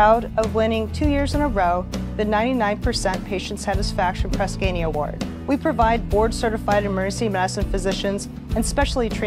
proud of winning two years in a row the 99% Patient Satisfaction Press Ganey Award. We provide board certified emergency medicine physicians and specially trained